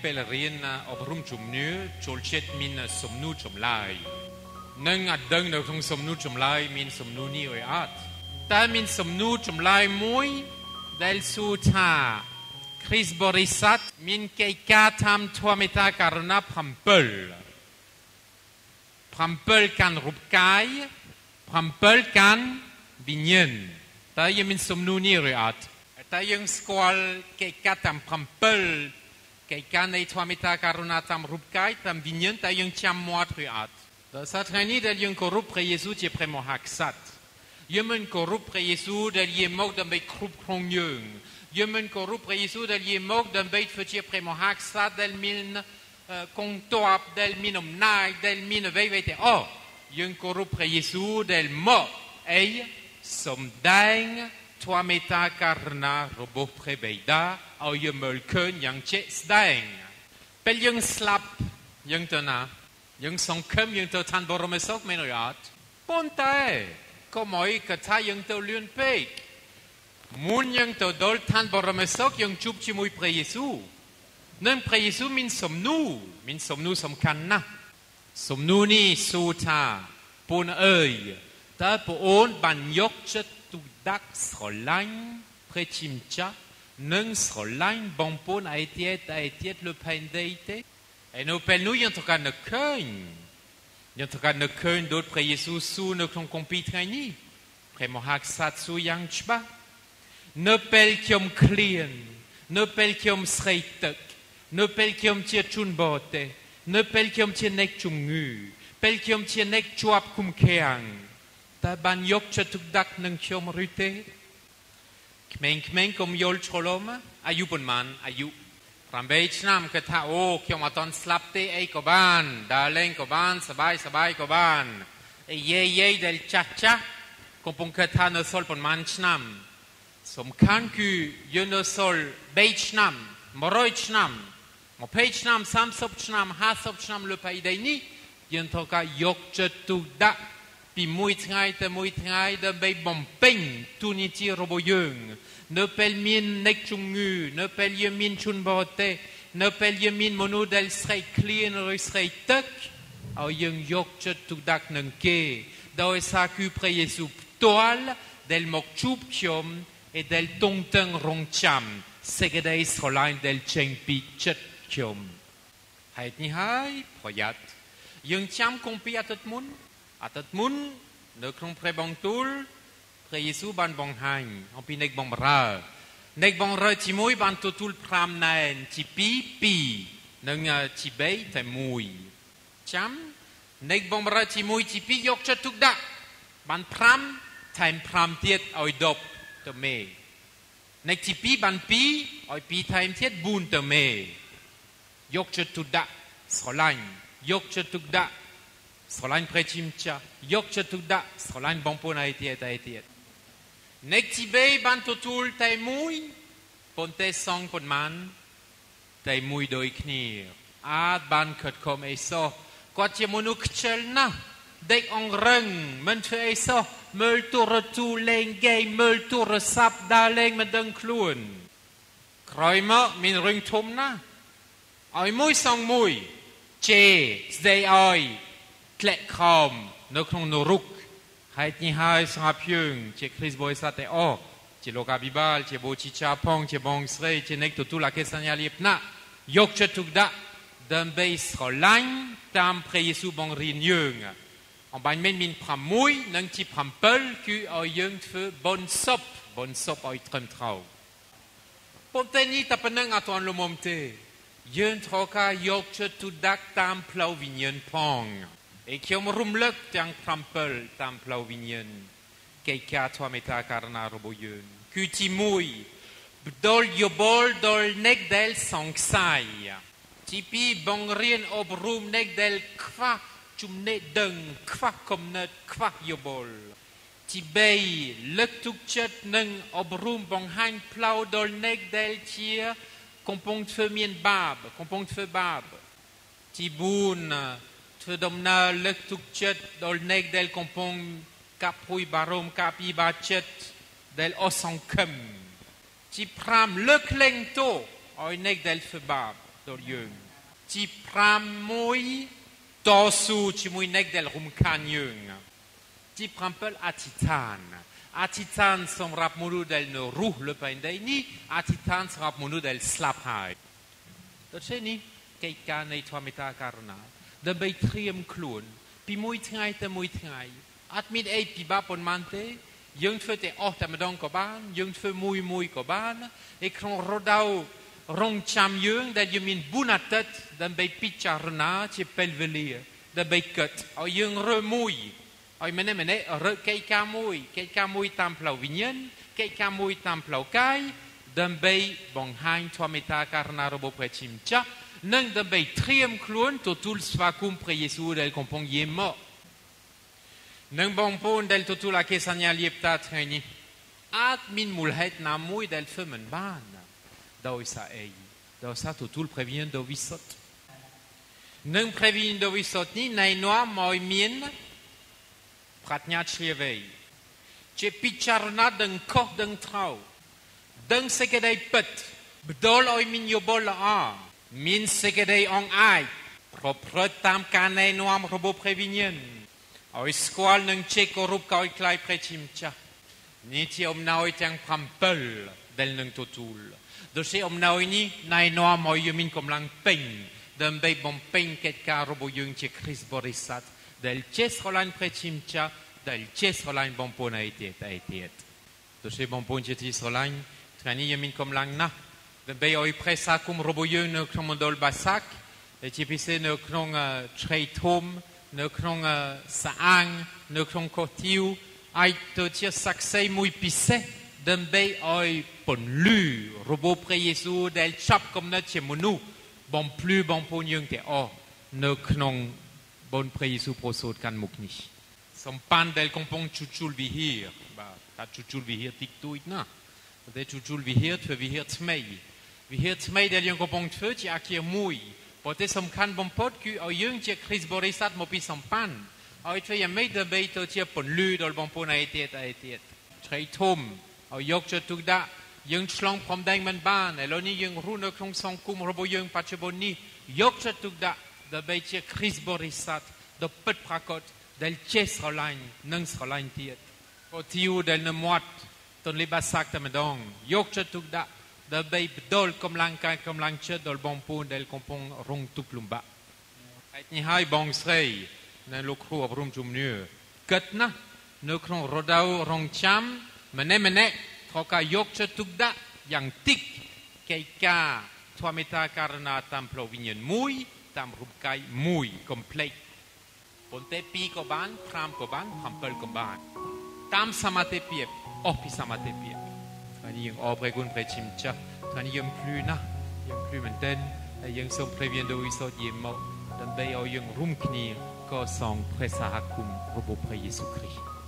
ងៗពេលរៀនអប់រំជំនឿចូលចិត្តមានសំណួរចម្លើយនឹងអត់ដឹងនៅក្នុងសំណួរចម្លើយមានសំណួរនេះអីអត់តែមានសំណួរចម្លើយមួយដែលសួរថាគ្រីស្ទបរិស័ទមានកិច្ចការតាមធម៌មេត្តាករុណា7 7កាន់រូបកាយ7កាន់វិញ្ញាណតើយើងមានសំណួរនេះឬអត់តើយើងស្គាល់កិច្ចការតាម7 កិច្ចការនៃធម៌មេត្តាករុណាតាមរូបកាយតាមវិញ្ញាណតើយើងចាំមាត់ឬអត់ដោយសារថ្ងៃនេះដែលយើងគោរពព្រះយេស៊ូវជាព្រះមហាក្សត្រយើងមិនគោរពព្រះយេស៊ូវដែលយាងមកដើម្បីគ្រប់គ្រងយើងយើងមិនគោរពព្រះយេស៊ូវដែលយាងមកដើម្បីធ្វើជាព្រះមហាក្សត្រដែលមានកងទ័ពដែលមានអំណាចដែលមានអ្វីៗទេអូយើងគោរពព្រះយេស៊ូវដែលមកអីសំដែងធម៌មេត្តាករណារបស់ព្រះបិតា ឲ្យយើងមើលឃើញយ៉ាងជាក់ស្ដែងពេលយើងស្លាប់យើងទៅណាយើងសង្ឃឹមយើងទៅឋានបរមសុខមែនឬអត់ប៉ុន្តែក៏មកកថាយើងទៅលឿនពេកមុនយើងទៅដល់ឋានបរមសុខយើងជួបជាមួយព្រះយេស៊ូវនឹងព្រះយេស៊ូវមានសំណួរមានសំណួរសំខាន់ណាស់សំណួរនេះសួរថាពូនអើយតើប្អូនបានយកចិត្តទុកដាក់ស្រឡាញ់ព្រះជាម្ចាស់ និងស្រឡាញ់បងប្អូនឯទៀតឯទៀតលើផែនដីទេឯនៅពេលនោះយើងត្រូវការនឹកឃើញយើងត្រូវការនឹកឃើញដូចព្រះយេស៊ូវសួរនៅក្នុងគម្ពីរថ្ងៃនេះព្រះមហាក្ស កទឹកនៅពេលខ្ញុំជាជនបរទេសនៅពេលខ្ញុំជាអ្នកជំងឺពេលខ្ញុំជាអ្នកជាប់គុំខាំងតើបានយកចិត្តទុកដាក់នឹងខ្ញុំឬទេក្មេងៗកុំយល់ច្រឡំអាយុប៉ុន្មានអាយុ8ឆ្នាំគាត់ថាអូខ្ញុំអត់តន់ស្លាប់ទេអីក៏បានដើរលេងក៏បានសบายសบายក៏បានយាយយាយដែលចាស់ចាស់កំពុងគិតថានៅសល់ប៉ុន្មានឆ្នាំសំខាន់គឺយើងនៅសល់3ឆ្នាំ100ឆ្នាំ20ឆ្នាំ30ឆ្នាំ50ឆ្នាំលើផៃដីនេះយើងត្រូវការយកចិត្តទុកដាក់ ពីមួយថ្ងៃទៅមួយថ្ងៃដើម្បីបំពេញទូនីតិរបស់យើងនៅពេលមានអ្នកជំងឺនៅពេលយើងមានជនបរទេសនៅពេលយើងមានមនុស្សដែលស្រែកឃ្លានឬស្រែកទឹកឲ្យយើងយកចិត្តទុកដាក់នឹងគេដោយសារគឺព្រះយេស៊ូវផ្ទាល់ដែលមកជួបខ្ញុំឯដែលទងតឹងរងចាំសេចក្តីស្រឡាញ់ដែលចេញពីចិត្តខ្ញុំហេតុនេះហើយប្រយ័ត្នយើងចាំគម្ពីរអាទិត្យមុន អាទិត្យមុននៅក្នុងព្រះបងទូលព្រះយេស៊ូវបានបង្ហាញអំពីនៃបងបរើនៃបងរើទី1បានទទួល5ណែនទី2 2និងទី3តែ1ចាំនៃបងបរើទី1ទី2យកចិត្តទុកដាក់បាន5ថែម5ទៀតឲ្យ10ទៅមេនៃទី2បាន2ឲ្យ2ថែមទៀត4ទៅមេយកចិត្តទុកដាក់ស្រឡាញ់យកចិត្តទុកដាក់ ស្រឡាញ់ព្រះជាម្ចាស់យកចិត្តទុកដាក់ស្រឡាញ់បងប្អូនឯទៀតឯទៀតអ្នកទី3បានទទួលតែមួយប៉ុន្តែសងប៉ុន្មានតែមួយដូចគ្នាអាចបានខិតខំអីសោះគាត់ជាមនុស្សខ្ជិលណាស់ដេកអង្រឹងមិនធ្វើអីសោះមើលទូរទស្សន៍លេងហ្គេមមើលទូរស័ព្ទដើរលេងមិនដឹងខ្លួនក្រោយមកមានរឿងធំណាស់ឲ្យមួយសងមួយជេស្ដីឲ្យ ធ្លាក់ខំនៅក្នុងនរុកហេតុនេះហើយស្ងប់យើងជាគ្រីស្ទបរិស័ទទាំងអស់ជាលោកអភិបាលជាបូជីចាផងជាបងស្រីជាអ្នកទទួលអកេសញ្ញាលៀបណាយកចិត្តទុកដាក់ដើម្បីស្រឡាញ់តាមព្រះយេស៊ូវបងរៀនយើងអំបញ្ញមានមាន6និងទី7គឺឲ្យយើងធ្វើបុណ្យសពបុណ្យសពឲ្យត្រឹមត្រូវប៉ុន្តែនេះតែប៉ុណ្្នឹងអត់ទាន់លំមទេយើងត្រូវការយកចិត្តទុកដាក់តាមផ្លូវវិញ្ញាណផង ឯខ្ញុំរំលឹកទាំង7តាមផ្លូវវិញ្ញាណកិច្ចការធម៌មេត្តាករណារបស់យើងគឺទី1បដលយោបល់ដល់អ្នកដែ លសង្ស័យទី2បង្រៀនអប់រំអ្នកដែលខ្វះចំណេះដឹងខ្វះគំនិតខ្វះយោបល់ទី3លើកទុកចិត្តនិងអប់រំបង្ហាញផ្លូវដល់អ្នកដែលជាកំពុងធ្វើមានបាបកំពុងធ្វើបាបទី4ធ្វើដំណើរលើកទុកចិត្តដល់អ្នកដែលកំពុងកាប់ព្រួយបារម្ភការពីបាចិត្តដែលអស់សង្ឃឹមទី5លើកលែងទោសឲ្យអ្នកដែលធ្វើបាបដល់យើងជី5មួយតស៊ូជាមួយអ្នកដែលរំខានយើងជី7អធិដ្ឋានអធិដ្ឋានសម្រាប់មនុស្សដែលនៅរស់លើផែនដីនេះអធិដ្ឋានសម្រាប់មនុស្សដែលស្លាប់ហើយដូច្នេះកិច្ចការនៃធម្មតាករណា ដើម្បីត្រៀមខ្លួន ពីមួយថ្ងៃទៅមួយថ្ងៃអត់មានអីពិបាកប៉ុន្មានទេយើងធ្វើតែអស់តែម្ដងក៏បាន យើងធ្វើមួយមួយក៏បានឯក្នុងរដូវរងចាំយើងដែលយើងមានបុណ្យអាទិត្យដើម្បីពិចារណាជាពេលវេលាដើម្បីគិតឲ្យយើងរើមួយឲ្យម្នាក់ម្នាក់រើកិច្ចការមួយកិច្ចការមួយតាមផ្លូវវិញ្ញាណកិច្ចការមួយតាមផ្លូវកាយដើម្បីបង្ហាញធម៌មេត្តាករណារបស់ព្រះជាម្ចាស់ និងដើម្បីត្រៀមខ្លួនទទួលស្វាគមន៍ព្រះយេស៊ូវដែលកំពុងយាងមកនឹងបងប្អូនដែលទទួលអកេសញ្ញាលៀបតាថ្ងៃនេះអាចមានមូលហេតុណាមួយដែលធ្វើ មិនបានដោយសារអីដោយសារទទួលព្រះវិញ្ញាណដ៏វិសុទ្ធនឹងព្រះវិញ្ញាណដ៏វិសុទ្ធនេះណែនាំឲ្យមានប្រាជ្ញាជ្រាលវៃជាពិចារណាដឹងខុសដឹងត្រូវដឹងសេចក្តីពិតបដលឲ្យមានយោបល់ល្អមានសេចក្តីអង្អាចប្រព្រឹត្តតាមការណែនាំរបស់ព្រះវិញ្ញាណឲ្យស្គាល់នឹងចេគោរពកោយខ្លាយព្រះជាម្ចាស់នេះជាអំណោយទាំង7ដែលនឹងទទួលដូច្នេះអំណោយនេះណែនាំឲ្យយើងមានកម្លាំងពេញដើម្បីបំពេញកិច្ចការរបស់យើងជាគ្រីស្ទបរិស័ទដែលជាស្រឡាញ់ព្រះជាម្ចាស់ដែលជាស្រឡាញ់បងប្អូនឯទៀតឯទៀតដូច្នេះបងប្អូនជាទីស្រឡាញ់ថ្ងៃនេះយើងមានកម្លាំងណាស់ ដើម្បីឲ្យព្រះសាគមរបស់យើងនៅក្នុងមណ្ឌលបាសាក់ជាពិសេសនៅក្នុងឆ្កៃធំនៅក្នុងសាអាងនៅក្នុងកោះទីវអាចទៅជាស័ក្តិសិទ្ធិមួយពិសេសដើម្បីឲ្យពន្លឺរបបព្រះយេស៊ូវដែលចាប់កំណត់ជាមនុស្សបំភ្លឺបងប្អូនយើងទាំងអស់នៅក្នុងបនព្រះយេស៊ូវប្រសូតកាន់មុខនេះសម្ប៉ាន់ដែលកំពុងជួជុលវិហារបាទតាជួជុលវិហារតិចតួចណាស់តែជួជុលវិហារធ្វើវិហារថ្មី វិហារថ្មីដែលយើងកំពុងធ្វើជាអគារមួយប៉ុន្តែសំខាន់បំផុតគឺឲ្យយើងជាគ្រីស្ទបរិស័ទមកពីសម្ប៉ាន់ឲ្យធ្វើយ៉ាងម៉េចដើម្បីទៅជាពន្លឺដល់បងប្អូនឯទៀតឯទៀតឆ្លៃធំឲ្យយកចិត្តទុកដាក់យើងឆ្លងព្រំដែនមិនបានឥឡូវនេះយើងរស់នៅក្នុងសង្គមរបស់យើងបច្ចុប្បន្ននេះយកចិត្តទុកដាក់ដើម្បីជាគ្រីស្ទបរិស័ទដ៏ពិតប្រាកដដែលចេះស្រឡាញ់និងស្រឡាញ់ទៀតក៏ទីវដែលនៅមាត់ទន្លេបាសាក់តែម្ដងយកចិត្តទុកដាក់ ដើម្បីបដលកម្លាំងកាយកម្លាំងចិត្តដល់បងប្អូនដែលកំពុងរងទុក្ខលំបាកហេតុនេះហើយបងស្រីនៅលោកគ្រូអប់រំជំនឿគិតណាស់នៅក្នុងរដូវរងចាំម្នាក់ម្នាក់ត្រូវការយកចិត្តទុកដាក់យ៉ាងតិចកិច្ចការធម្មតាករណាតាមផ្លូវវិញ្ញាណមួយតាមរូបកាយមួយកុំភ្លេចប៉ុន្តែ2ក៏បាន5ក៏បាន7ក៏បានតាមសមត្ថភាពអស់ពីសមត្ថភាព ថ្ងៃនេះយើងអរព្រះគុណព្រះជាម្ចាស់ថ្ងៃនេះយើងភ្លឺណាស់យើងភ្លឺមែនទែនហើយយើងសូមព្រះវិញ្ញាណដ៏វិសុទ្ធយាមមកដើម្បីឲ្យយើងរួមគ្នាកសាងព្រះសហគមន៍របស់ព្រះយេស៊ូវគ្រីស្ទ